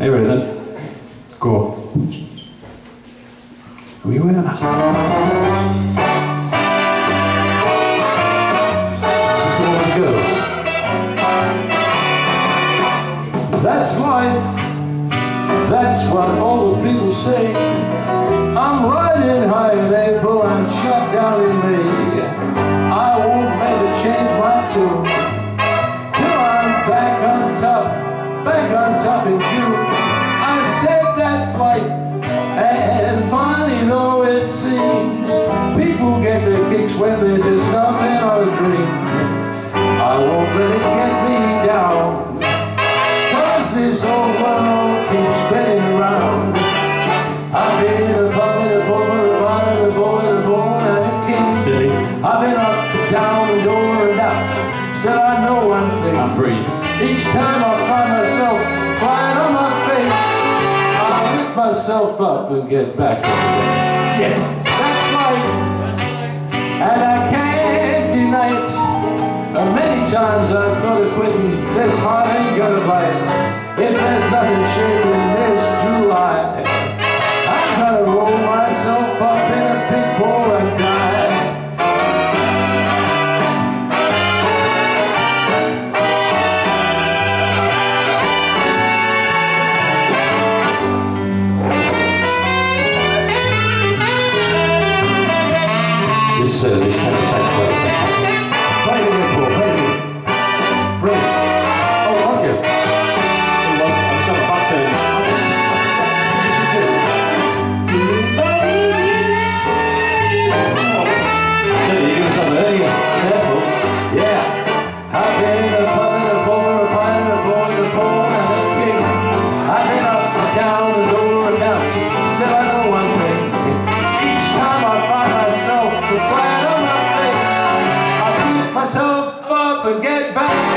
Are you ready then? Go. That goes. That's life. That's what all the people say. I'm riding high in April and shut down in May. I won't make a change my tune till I'm back on top, back on top in June. When they're just stopping on a dream. I won't let it get me down, cause this old world keeps spinning around. I've been a bucket, a boy, a bottle, a boy, a boy, and a king. Steady. I've been up, down, and over and out. Still I know one thing. And breathe. Each time I find myself flying on my face, I lift myself up and get back on the race. Yes, and I can't deny it. Many times I've thought of quitting. This heart ain't gonna bite. If there's nothing shaping This, uh, this kind of saxophone is fantastic. Play the Red Bull, play the Brilliant. Oh, thank you. Well, I just a back turn. You should do Steady, you're going to have There you. Careful. Yeah. Get back